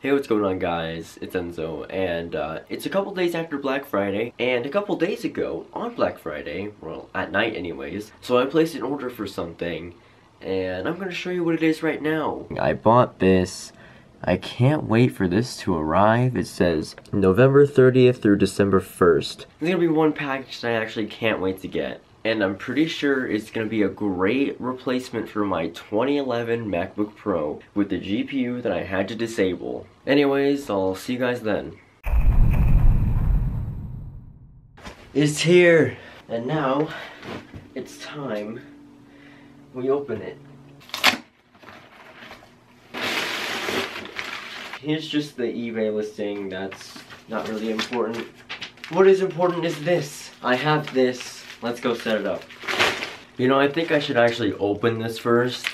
Hey, what's going on guys? It's Enzo, and uh, it's a couple days after Black Friday, and a couple days ago, on Black Friday, well, at night anyways, so I placed an order for something, and I'm gonna show you what it is right now. I bought this. I can't wait for this to arrive. It says November 30th through December 1st. There's gonna be one package that I actually can't wait to get and I'm pretty sure it's going to be a great replacement for my 2011 MacBook Pro with the GPU that I had to disable. Anyways, I'll see you guys then. It's here! And now, it's time we open it. Here's just the eBay listing, that's not really important. What is important is this. I have this Let's go set it up. You know, I think I should actually open this first.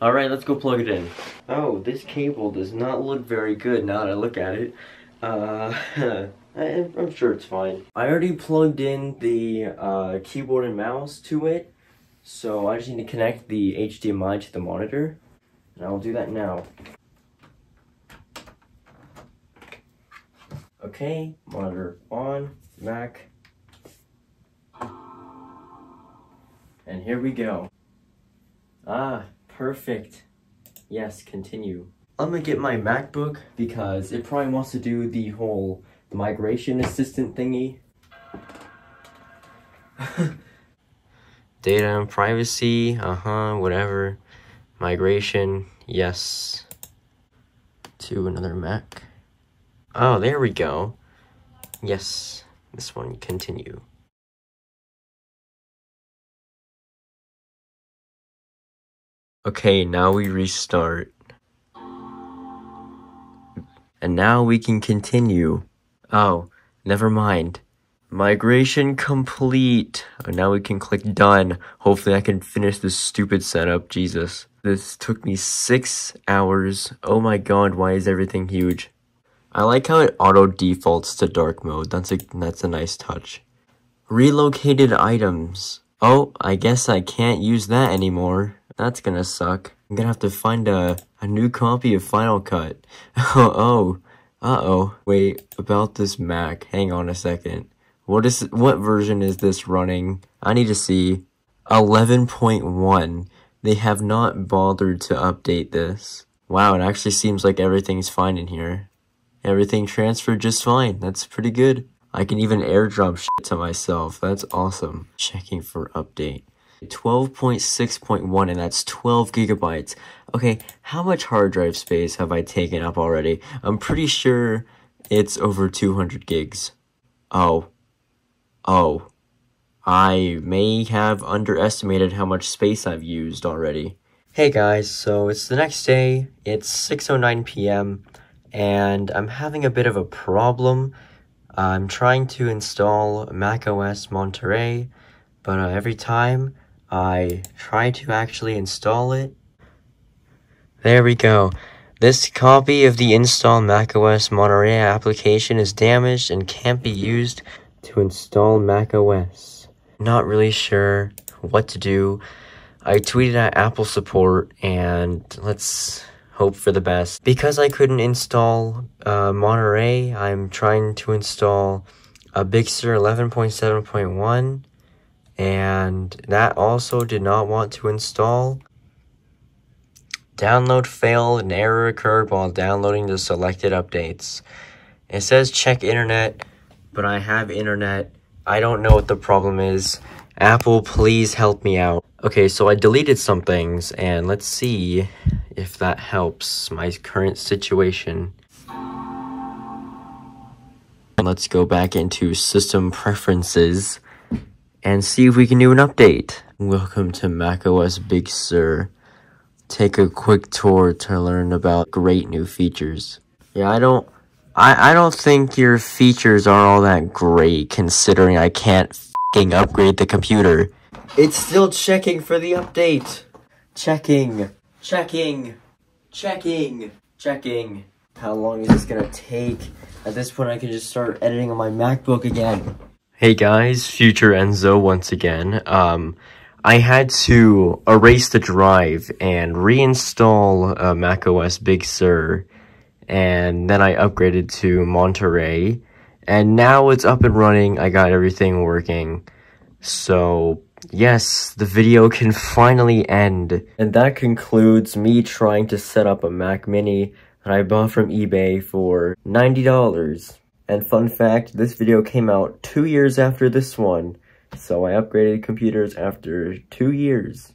Alright, let's go plug it in. Oh, this cable does not look very good now that I look at it. Uh, I, am sure it's fine. I already plugged in the uh, keyboard and mouse to it, so I just need to connect the HDMI to the monitor, and I'll do that now. Okay, monitor on, Mac. And here we go. Ah, perfect. Yes, continue. I'm gonna get my MacBook because it probably wants to do the whole migration assistant thingy. Data and privacy, uh-huh, whatever. Migration, yes. To another Mac. Oh, there we go. Yes, this one, continue. Okay, now we restart. And now we can continue. Oh, never mind. Migration complete. Oh, now we can click done. Hopefully I can finish this stupid setup, Jesus. This took me six hours. Oh my god, why is everything huge? I like how it auto defaults to dark mode. That's a that's a nice touch. Relocated items. Oh, I guess I can't use that anymore. That's gonna suck. I'm gonna have to find a, a new copy of Final Cut. oh, uh-oh. Wait, about this Mac. Hang on a second. What is what version is this running? I need to see. 11.1. They have not bothered to update this. Wow, it actually seems like everything's fine in here. Everything transferred just fine. That's pretty good. I can even airdrop shit to myself. That's awesome. Checking for update. 12.6.1 and that's 12 gigabytes. Okay, how much hard drive space have I taken up already? I'm pretty sure it's over 200 gigs. Oh. Oh. I may have underestimated how much space I've used already. Hey guys, so it's the next day. It's 6.09 p.m and I'm having a bit of a problem. I'm trying to install macOS Monterey, but uh, every time I try to actually install it, there we go. This copy of the install macOS Monterey application is damaged and can't be used to install macOS. Not really sure what to do. I tweeted at Apple support and let's hope for the best. Because I couldn't install uh, Monterey, I'm trying to install a Big Sur 11.7.1 and that also did not want to install. Download failed, an error occurred while downloading the selected updates. It says check internet, but I have internet. I don't know what the problem is. Apple, please help me out. Okay, so I deleted some things, and let's see if that helps my current situation. Let's go back into system preferences and see if we can do an update. Welcome to macOS Big Sur. Take a quick tour to learn about great new features. Yeah, I don't I, I don't think your features are all that great considering I can't upgrade the computer. It's still checking for the update. Checking. Checking. Checking. Checking. How long is this gonna take? At this point, I can just start editing on my MacBook again. Hey guys, Future Enzo once again. Um, I had to erase the drive and reinstall uh, macOS Big Sur, and then I upgraded to Monterey, and now it's up and running. I got everything working. So, yes, the video can finally end. And that concludes me trying to set up a Mac Mini that I bought from eBay for $90. And fun fact, this video came out two years after this one. So I upgraded computers after two years.